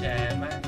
Chairman.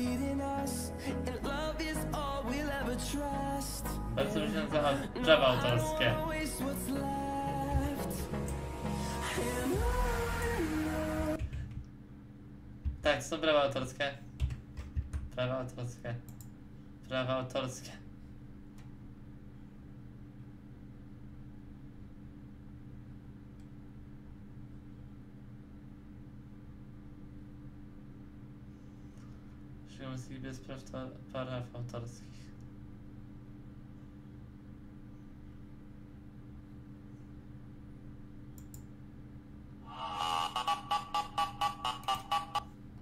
leading us and love is all we'll ever trust Bardzo lubię za drzewa autorskie. No, tak, są prawa autorskie. Prawa autorskie. Prawa autorskie. si bez praw autorskich.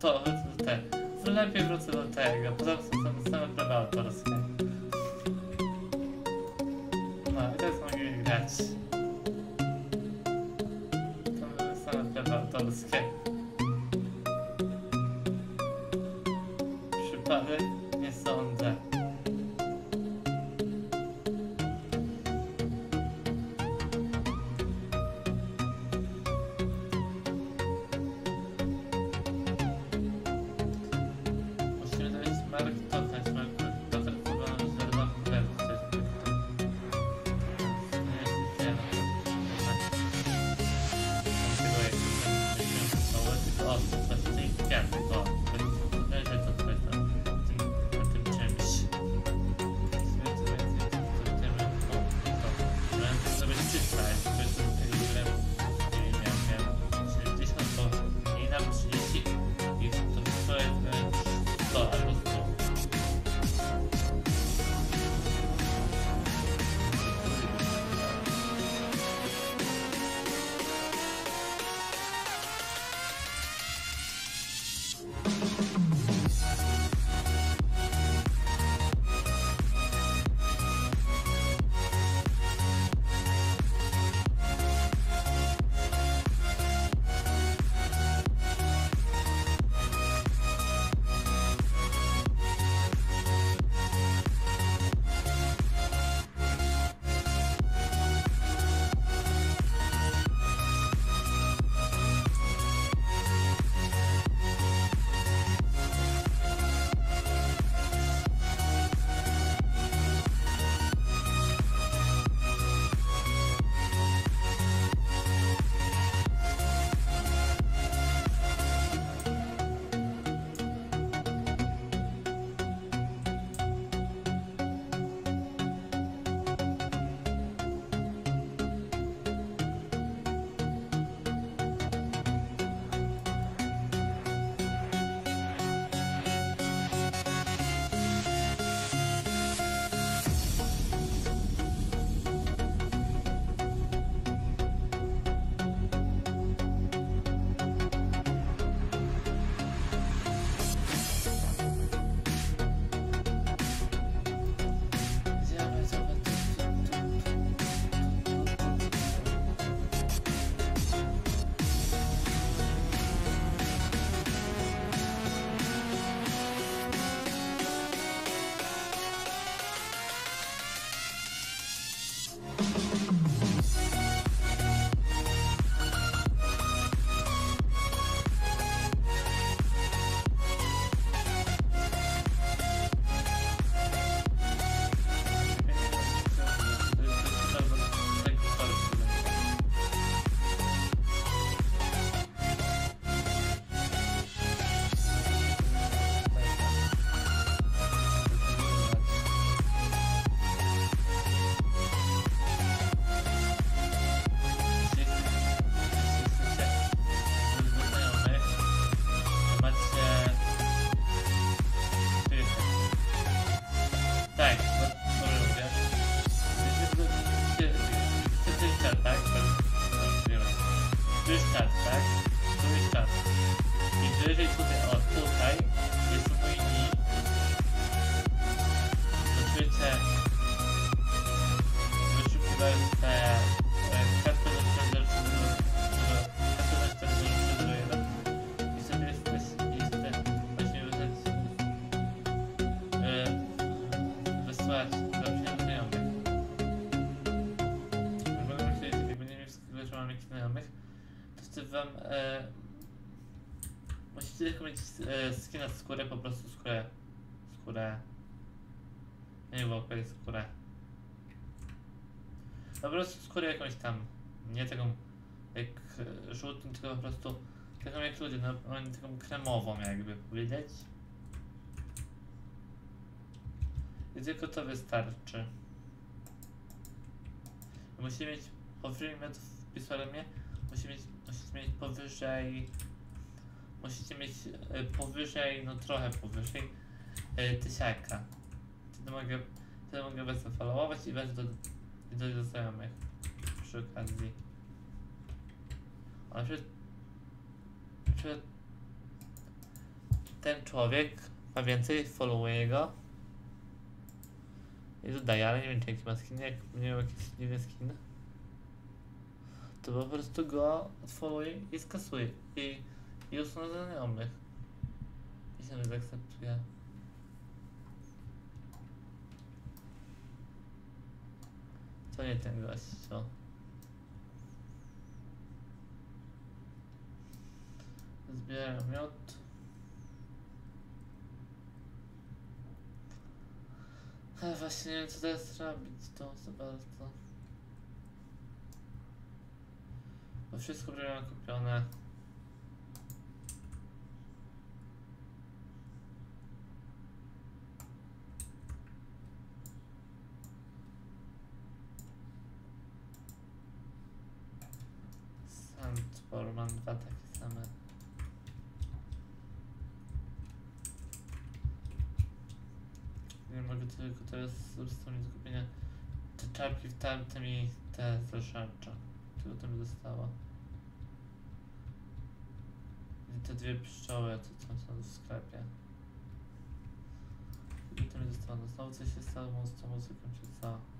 To, to, te. To lepiej wrócę do tego. Poza tym są same prawa autorskie. No i teraz mogę grać. To same prawa autorskie. Musicie tylko mieć e, skina po prostu skórę, skórę, nie wiem, okej, skórę. Po prostu skórę jakąś tam, nie taką jak e, żółtą, tylko po prostu taką jak ludzie, no, no taką kremową jakby powiedzieć. I tylko to wystarczy. Musimy mieć powyżej metrów w pistolemie, musimy mieć, musicie mieć powyżej, musicie mieć e, powyżej, no trochę powyżej e, tysiaka. Wtedy mogę, wtedy mogę was zafollowować i was do, i do znajomych przy okazji. A czy, czy ten człowiek ma więcej, followuje go i dodaje, ale nie wiem czy jaki ma skin, jak nie wiem jakiś dziwny skin to po prostu go odfollowuje i skasuje i, usunę do znajomych i się zaakceptuje. To nie ten gościu. Zbieram miód. Ale właśnie nie wiem co teraz robić, to za bardzo. Bo wszystko mam kupione. Dwa takie same. Nie mogę tylko teraz mi do kupienia te czapki w tamtym i te zaszarcza. Tylko to mi zostało. I te dwie pszczoły, co tam są w sklepie. I to mi zostało. No znowu coś się stało z tą muzyką, czy co?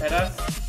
Teraz. No.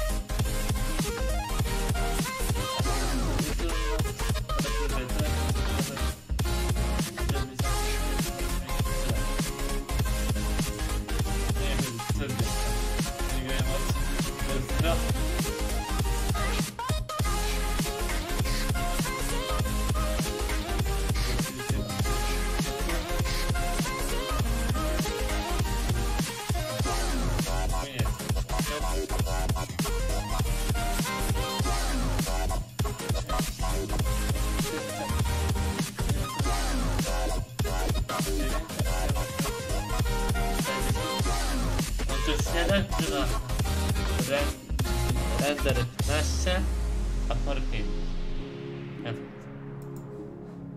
Efekt.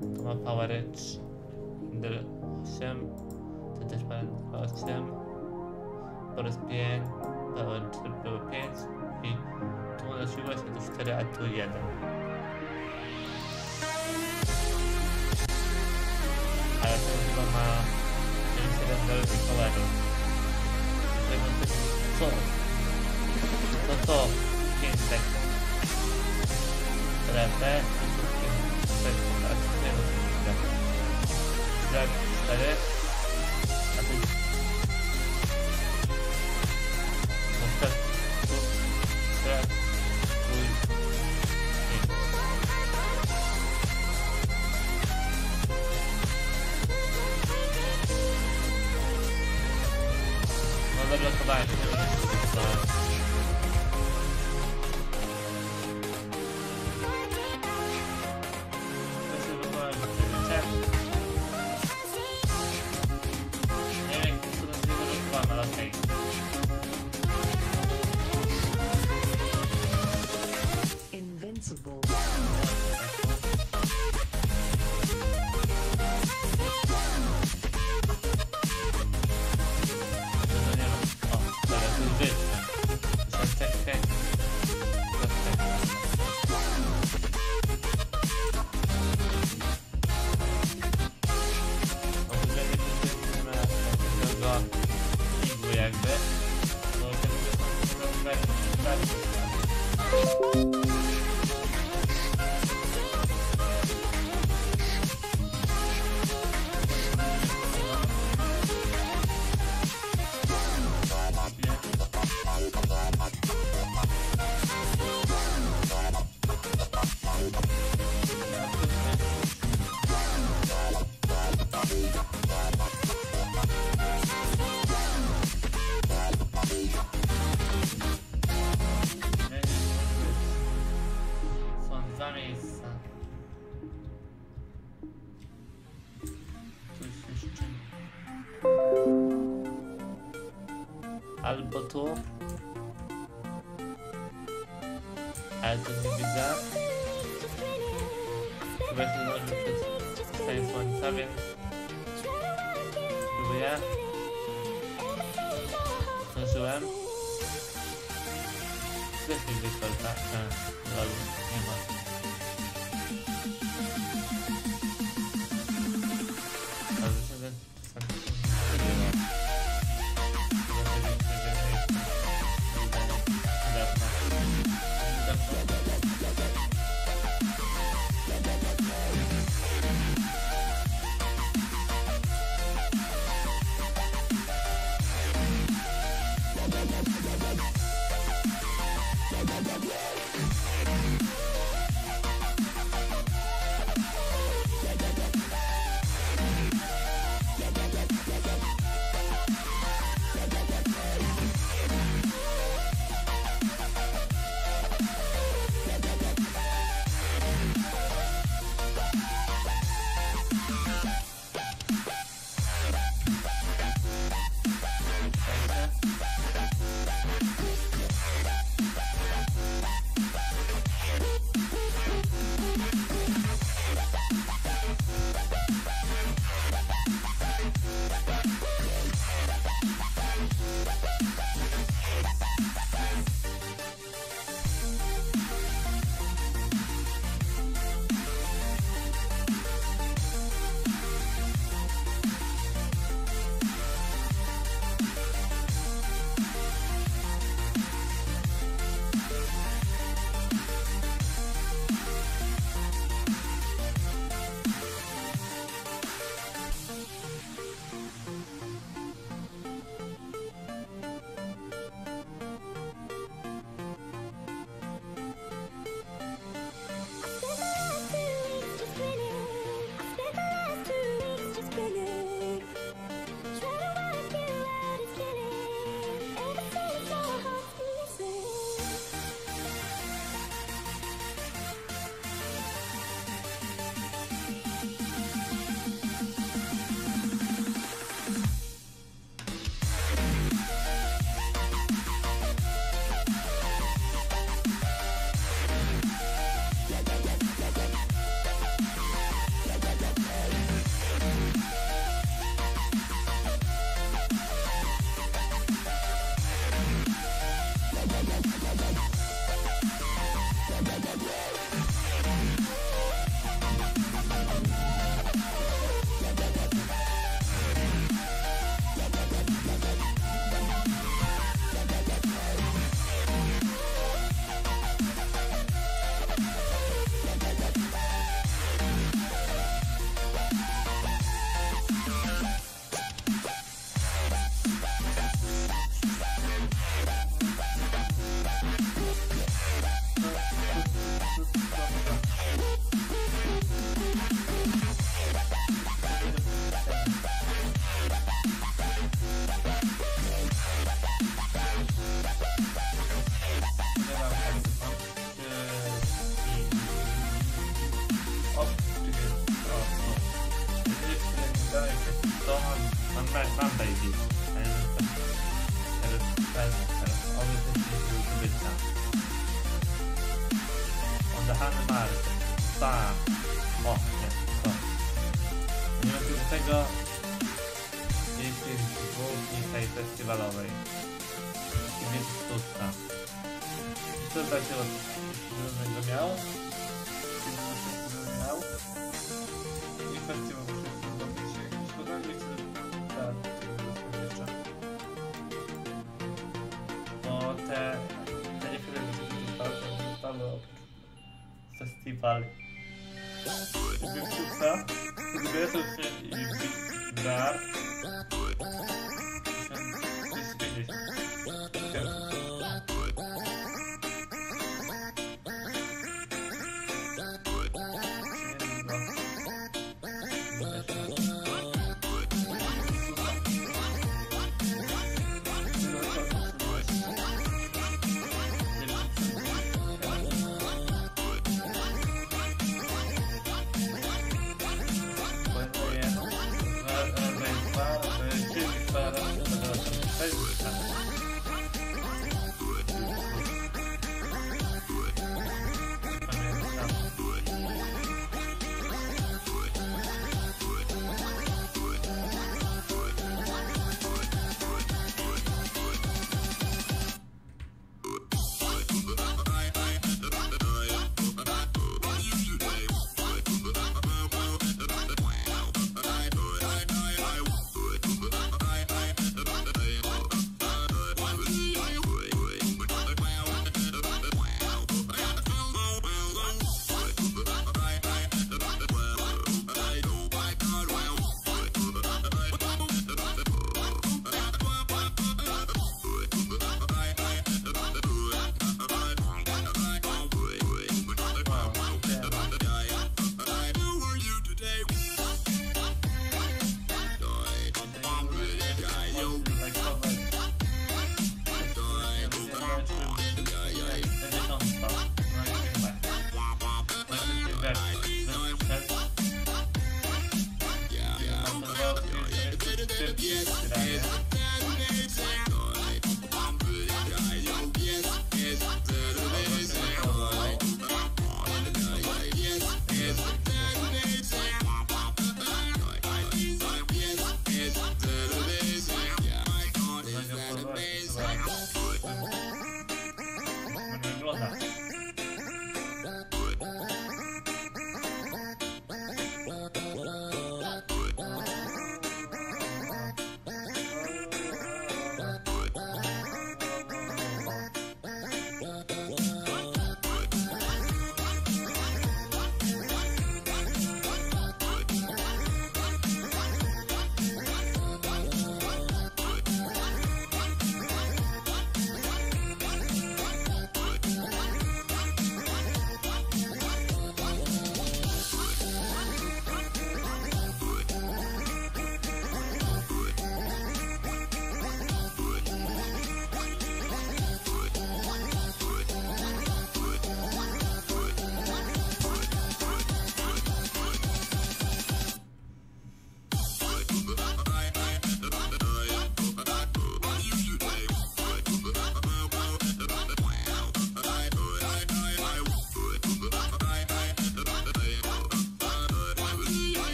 Tu ma power 3, render 8, tu też ma render 8, power 5, power 4, power 5 i tu unosiło się do 4, a tu 1. Ale ten chyba ma 7 dalekich powerów. Co? No to 5 sekund. Trefę i tu 5 sekund, a tu nie wiem Drag 4, a tu igły jakby. Ale to nie widzę. Chyba się może być w stanie słońca, więc spróbuję. Zdążyłem. Też mi wyszkolka. A, lol, nie ma. Ale zbierał się i